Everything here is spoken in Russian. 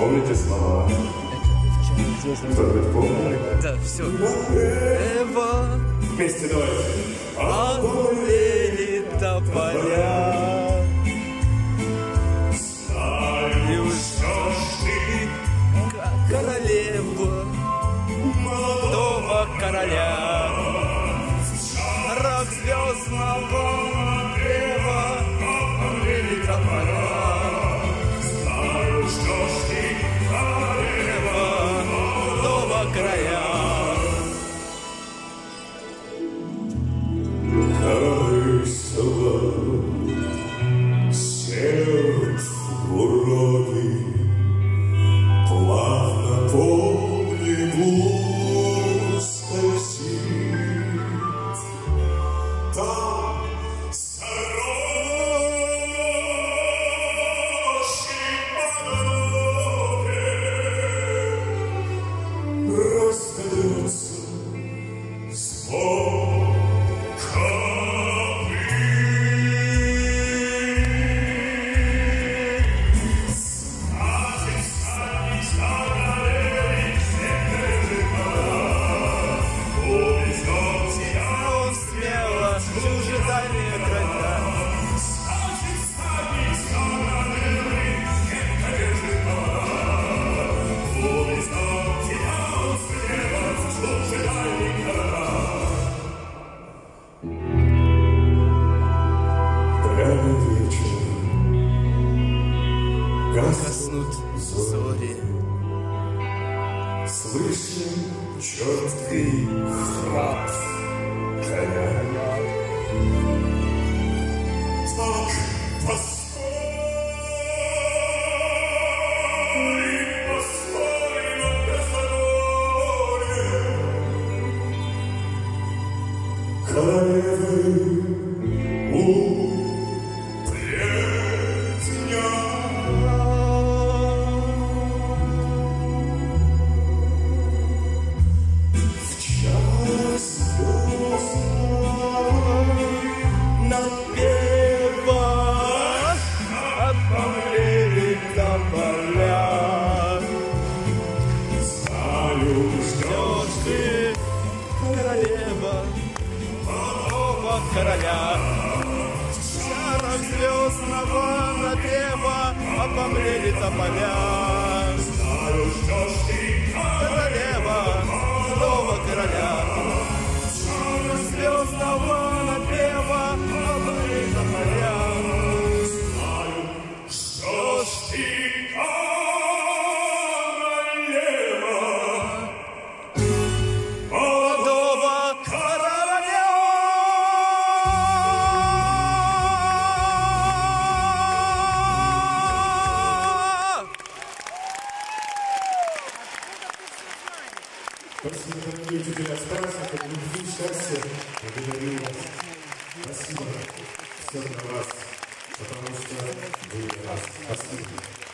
Помните слова? Кто-нибудь помнит? Да, все. Эва. Вместе давайте. Огулели тополя. Знаю, что ты королева молодого короля. Рок звездного короля. Колесо сердц уроки плавно по небу Слышим четкий храп коня. На бездороге. Королевы у короля. Шаром звездного напева обомлели тополя. Спасибо, дорогие учителя, с праздником, любви, счастья. Благодарю вас. Спасибо всем на вас, потому что вы нас. Спасибо.